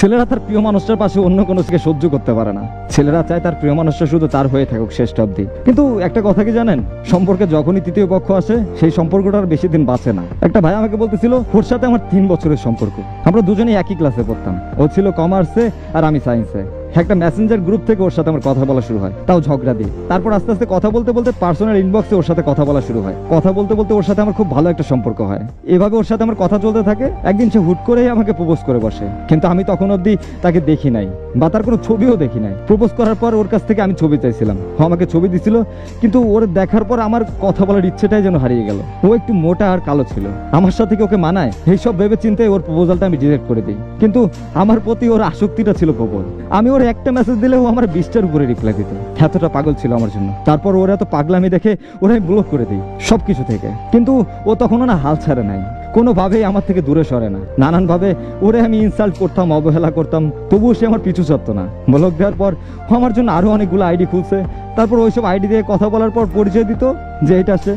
ছেলেরা তার প্রিয় মানুষটার পাশে অন্য কোনো ছেলেকে সহ্য করতে পারে না। ছেলেরা চায় তার প্রিয় মানুষটা শুধু তার হয়ে থাকুক শেষ অবধি। কিন্তু একটা কথা কি জানেন? সম্পর্কে যখনই তৃতীয় পক্ষ আসে, সেই সম্পর্কটা আর বেশি দিন বাঁচে না। একটা ভাই আমাকে বলতেছিল ওর সাথে আমার তিন বছরের সম্পর্ক। আমরা দুজনেই একই ক্লাসে পড়তাম। ও ছিল কমার্সে আর আমি সায়েন্সে একটা মেসেঞ্জার গ্রুপ থেকে ওর সাথে আমার কথা বলা শুরু হয়। তাও ঝগড়া দিয়ে। তারপর আস্তে আস্তে কথা বলতে বলতে পার্সোনাল ইনবক্সে ওর সাথে কথা বলা শুরু হয়। কথা বলতে বলতে ওর সাথে আমার খুব ভালো একটা সম্পর্ক হয়। এভাবে ওর সাথে আমার কথা চলতে থাকে। একদিন সে হুট করেই আমাকে প্রপোজ করে বসে। কিন্তু আমি তখন অবধি তাকে দেখি নাই বা তার কোনো ছবিও দেখি নাই। প্রপোজ করার পর ওর কাছ থেকে আমি ছবি চাইছিলাম। ও আমাকে ছবি দিছিল, কিন্তু ওর দেখার পর আমার কথা বলার ইচ্ছেটাই যেন হারিয়ে গেল। ও একটু মোটা আর কালো ছিল। আমার সাথে ওকে মানায়? এইসব ভেবে চিন্তায় ওর প্রপোজালটা আমি রিজেক্ট করে দিই। কিন্তু আমার প্রতি ওর আসক্তিটা ছিল প্রবল। আমি ওর একটা মেসেজ দিলে ও আমার বিশটার উপরে রিপ্লাই দিত। এতটা পাগল ছিল আমার জন্য। তারপর ওর এত পাগলামি দেখে ওরা আমি ব্লক করে দিই সব কিছু থেকে। কিন্তু ও তখনও না হাল ছাড়ে নাই। কোনোভাবেই আমার থেকে দূরে সরে না। নানানভাবে ওরে আমি ইনসাল্ট করতাম, অবহেলা করতাম, তবুও সে আমার পিছু ছাড়তো না। ব্লক দেওয়ার পর আমার জন্য আরও অনেকগুলো আইডি খুলছে। তারপর ওইসব আইডি দিয়ে কথা বলার পর পরিচয় দিত যে এটা সে।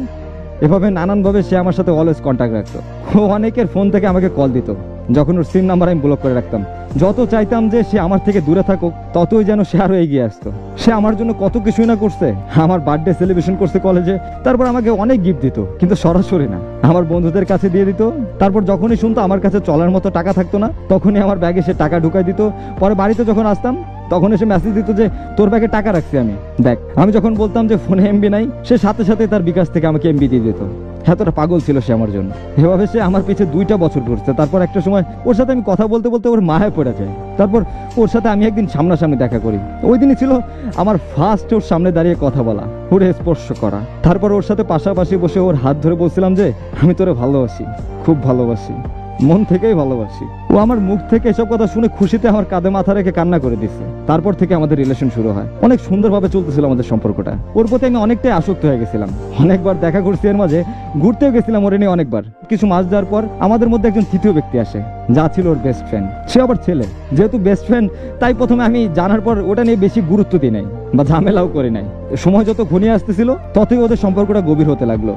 এভাবে নানানভাবে সে আমার সাথে অলওয়েজ কন্ট্যাক্ট রাখতো। ও অনেকের ফোন থেকে আমাকে কল দিত। যখন ওর সিম নাম্বার আমি ব্লক করে রাখতাম। যত চাইতাম যে সে আমার থেকে দূরে থাকুক, ততই যেন সে আরও এগিয়ে আসতো। সে আমার জন্য কত কিছুই না করছে। আমার বার্থডে সেলিব্রেশন করছে কলেজে তারপর আমাকে অনেক গিফট দিত, কিন্তু সরাসরি না। আমার বন্ধুদের কাছে দিয়ে দিত, তারপর যখনই শুনতো আমার কাছে চলার মতো টাকা থাকতো না, তখনই আমার ব্যাগে সে টাকা ঢুকাই দিত। পরে বাড়িতে যখন আসতাম, তখন এসে মেসেজ দিত যে, তোর ব্যাগে টাকা রাখছি আমি। দেখ, আমি যখন বলতাম যে, ফোনে এমবি নাই, সে সাথে সাথে তার বিকাশ থেকে আমাকে এমবি দিয়ে দিত। এতটা পাগল ছিল সে আমার জন্য। এভাবে সে আমার পিছে দুইটা বছর ঘুরছে তারপর একটা সময় ওর সাথে আমি কথা বলতে বলতে ওর মায়ে পড়ে যায়। তারপর ওর সাথে আমি একদিন সামনাসামনি দেখা করি। ওই দিনই ছিল আমার ফার্স্ট ওর সামনে দাঁড়িয়ে কথা বলা, ওরে স্পর্শ করা। তারপর ওর সাথে পাশাপাশি বসে ওর হাত ধরে বলছিলাম যে, আমি তোরে ভালোবাসি, খুব ভালোবাসি, মন থেকেই ভালোবাসি। ও আমার মুখ থেকে এসব কথা শুনে খুশিতে আমার কাঁধে মাথা রেখে কান্না করে দিচ্ছে। তারপর থেকে আমাদের রিলেশন শুরু হয়। অনেক সুন্দরভাবে চলতেছিল আমাদের সম্পর্কটা। ওর প্রতি আমি অনেকটাই আসক্ত হয়ে গেছিলাম। অনেকবার দেখা করছি এর মাঝে, ঘুরতেও গেছিলাম ওরে নিয়ে অনেকবার। কিছু মাস যাওয়ার পর আমাদের মধ্যে একজন তৃতীয় ব্যক্তি আসে, যা ছিল ওর বেস্ট ফ্রেন্ড সে আবার ছেলে। যেহেতু বেস্ট ফ্রেন্ড তাই প্রথমে আমি জানার পর ওটা নিয়ে বেশি গুরুত্ব দিই নাই বা ঝামেলাও করি নাই। সময় যত ঘনিয়ে আসতেছিল, ততই ওদের সম্পর্কটা গভীর হতে লাগল।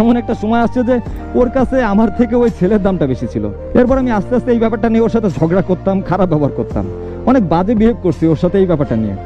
এমন একটা সময় আসছে যে ওর কাছে আমার থেকে ওই ছেলের দামটা বেশি ছিল। এরপর আমি আস্তে আস্তে এই ব্যাপারটা নিয়ে ওর সাথে ঝগড়া করতাম, খারাপ ব্যবহার করতাম। অনেক বাজে বিহেভ করছি ওর সাথে এই ব্যাপারটা নিয়ে।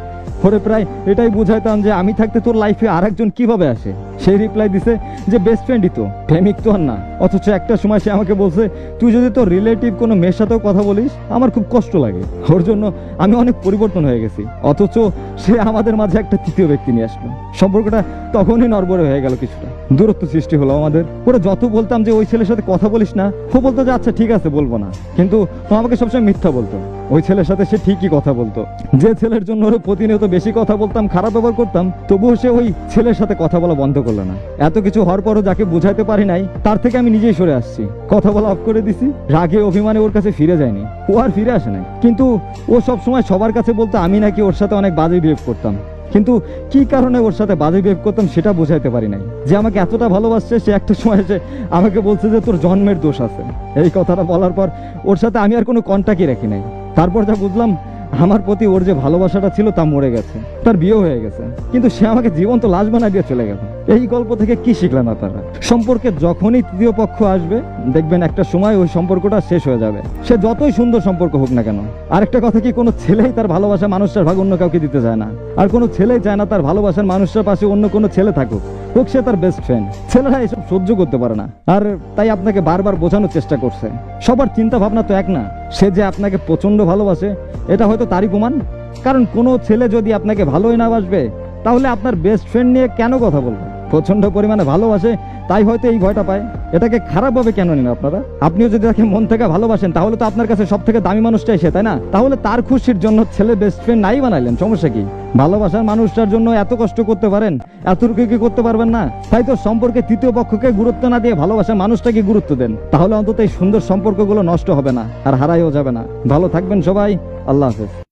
ওরে প্রায় এটাই বুঝাইতাম যে আমি থাকতে তোর লাইফে আর একজন কীভাবে আসে? সেই রিপ্লাই দিছে যে বেস্ট ফ্রেন্ডই তো, প্রেমিক তো আর না। অথচ একটা সময় সে আমাকে বলছে, তুই যদি তোর রিলেটিভ কোনো মেয়ের সাথেও কথা বলিস, আমার খুব কষ্ট লাগে। ওর জন্য আমি অনেক পরিবর্তন হয়ে গেছি। অথচ সে আমাদের মাঝে একটা তৃতীয় ব্যক্তি নিয়ে আসলো। সম্পর্কটা তখনই নরবরে হয়ে গেল কিছুটা। দূরত্ব সৃষ্টি হলো আমাদের। ওরা যত বলতাম যে ওই ছেলের সাথে কথা বলিস না, ও বলতো যে আচ্ছা ঠিক আছে, বলব না। কিন্তু ও আমাকে সবসময় মিথ্যা বলতো। ওই ছেলের সাথে সে ঠিকই কথা বলতো। যে ছেলের জন্য ওরা প্রতিনিয়ত বেশি কথা বলতাম, খারাপ ব্যবহার করতাম, তবুও সে ওই ছেলের সাথে কথা বলা বন্ধ করল না। এত কিছু হওয়ার পরও যাকে বুঝাইতে পারি নাই, তার থেকে আমি নিজেই সরে আসছি। কথা বলা অফ করে দিছি, রাগে অভিমানে ওর কাছে ফিরে যায়নি। ও আর ফিরে আসে নাই। কিন্তু ও সব সময় সবার কাছে বলতো, আমি নাকি ওর সাথে অনেক বাজে বিহেভ করতাম। কিন্তু কি কারণে ওর সাথে বাজে বিহেভ করতাম সেটা বোঝাইতে পারি নাই। যে আমাকে এতটা ভালোবাসছে, সে একটা সময় এসে আমাকে বলছে যে তোর জন্মের দোষ আছে। এই কথাটা বলার পর ওর সাথে আমি আর কোনো কন্ট্যাক্টই রাখি নাই। তারপর যা বুঝলাম, আমার প্রতি ওর যে ভালোবাসাটা ছিল তা মরে গেছে। তার বিয়ে হয়ে গেছে। কিন্তু সে আমাকে জীবন্ত লাশ বানায় দিয়ে চলে গেল। এই গল্প থেকে কি শিখলেন আপনারা? সম্পর্কে যখনই তৃতীয় পক্ষ আসবে, দেখবেন একটা সময় ওই সম্পর্কটা শেষ হয়ে যাবে। সে যতই সুন্দর সম্পর্ক হোক না কেন। আরেকটা কথা কি, কোনো ছেলেই তার ভালোবাসা মানুষটার ভাগ অন্য কাউকে দিতে চায় না। আর কোনো ছেলেই চায় না তার ভালোবাসার মানুষটার পাশে অন্য কোনো ছেলে থাকুক। হোক সে তার বেস্ট ফ্রেন্ড ছেলেরা এসব সহ্য করতে পারে না। আর তাই আপনাকে বারবার বোঝানোর চেষ্টা করছে। সবার চিন্তা ভাবনা তো এক না। সে যে আপনাকে প্রচণ্ড ভালোবাসে, এটা হয়তো তারই প্রমাণ? কারণ কোনো ছেলে যদি আপনাকে ভালোই না বাসবে, তাহলে আপনার বেস্ট ফ্রেন্ড নিয়ে কেন কথা বলবে? প্রচণ্ড পরিমাণে ভালোবাসে, তাই হয়তো এই ভয়টা পায়। এটাকে খারাপ খারাপভাবে কেন নিন আপনারা? আপনিও যদি তাকে মন থেকে ভালোবাসেন, তাহলে তো আপনার কাছে সব থেকে দামি মানুষটাই সে, তাই না? তাহলে তার খুশির জন্য ছেলে বেস্ট ফ্রেন্ড নাই বানাইলেন, সমস্যা কি? ভালোবাসার মানুষটার জন্য এত কষ্ট করতে পারেন? এতটুকু কি করতে পারবেন না? তাই তো সম্পর্কে তৃতীয় পক্ষকে গুরুত্ব না দিয়ে ভালোবাসার মানুষটাকে গুরুত্ব দেন। তাহলে অন্তত এই সুন্দর সম্পর্কগুলো নষ্ট হবে না, আর হারাইও যাবে না। ভালো থাকবেন সবাই। আল্লাহ হাফেজ।